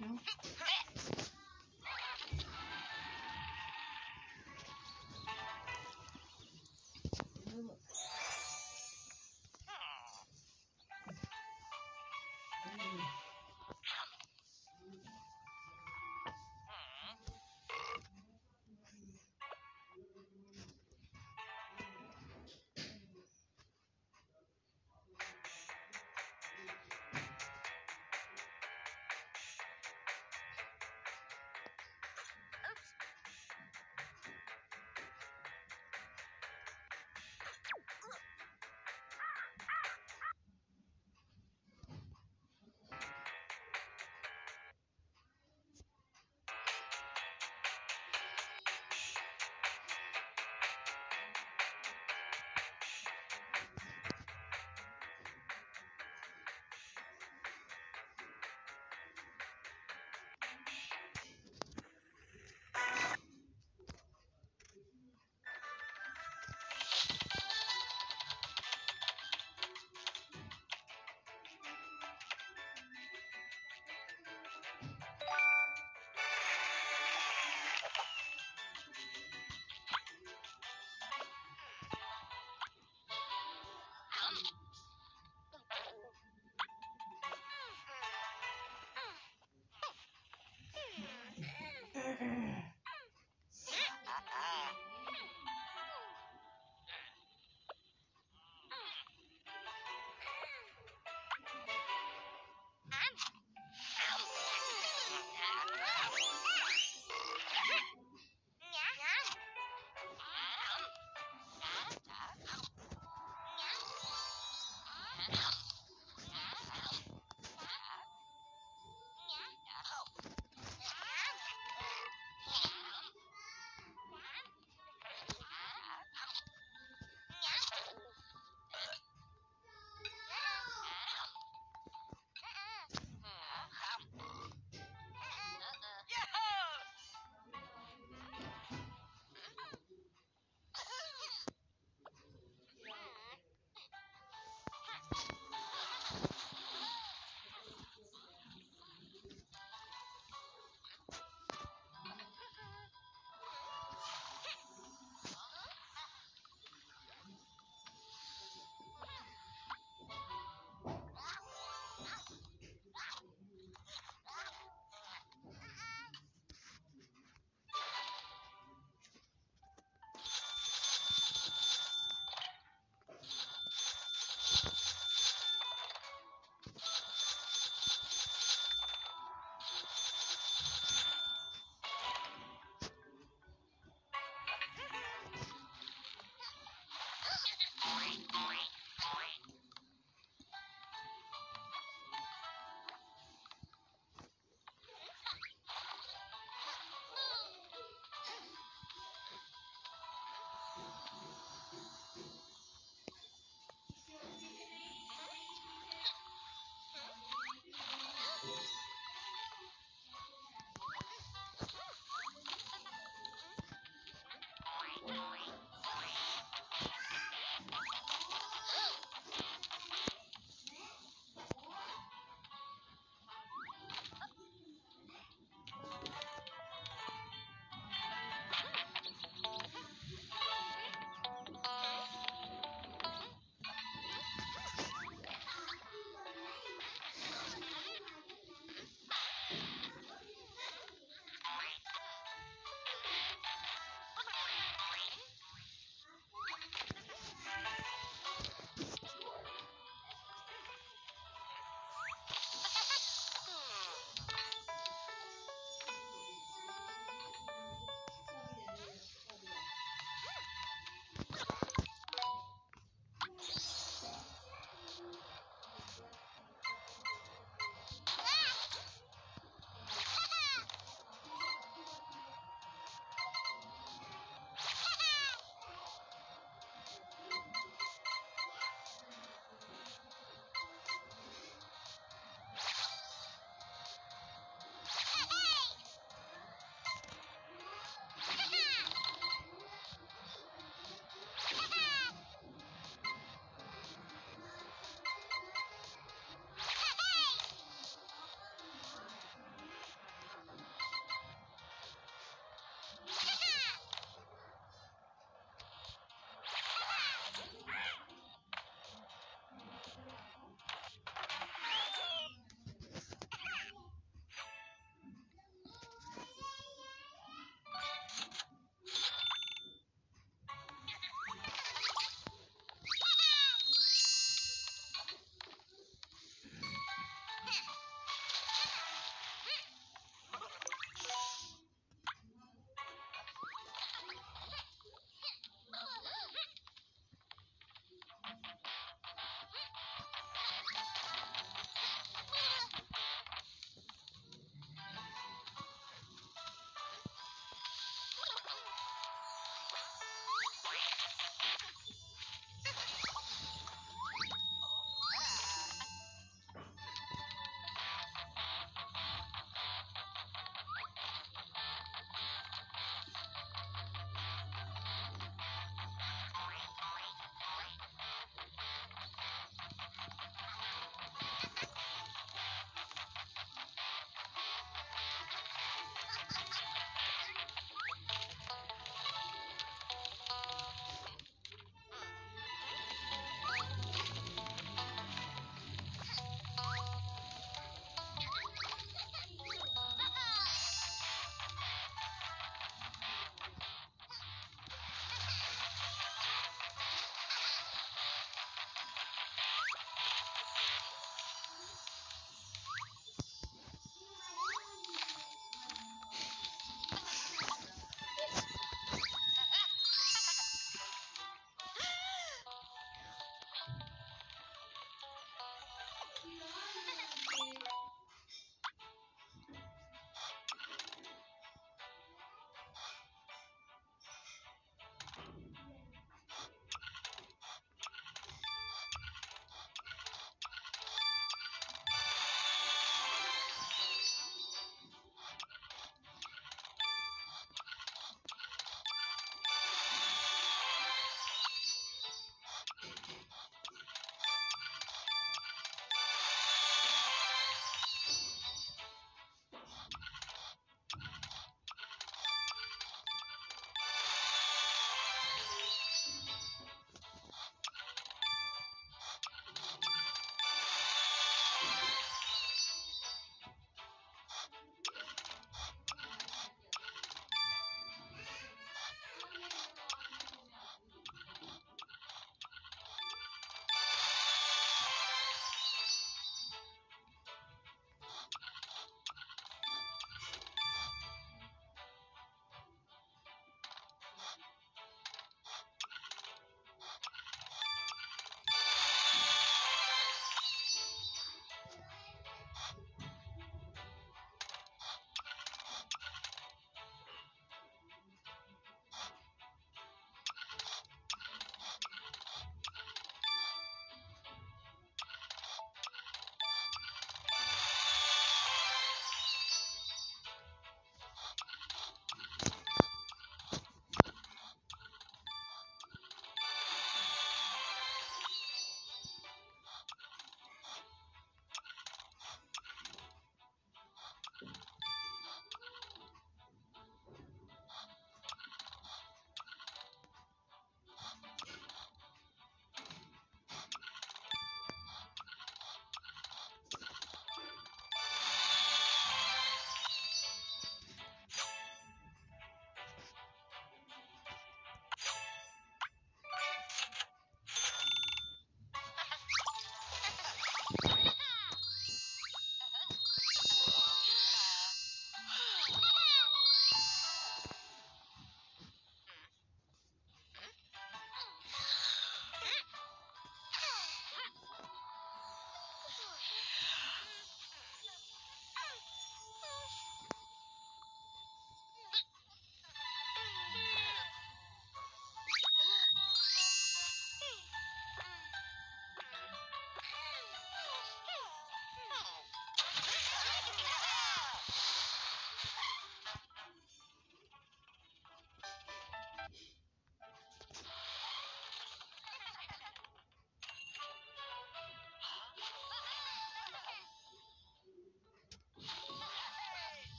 No?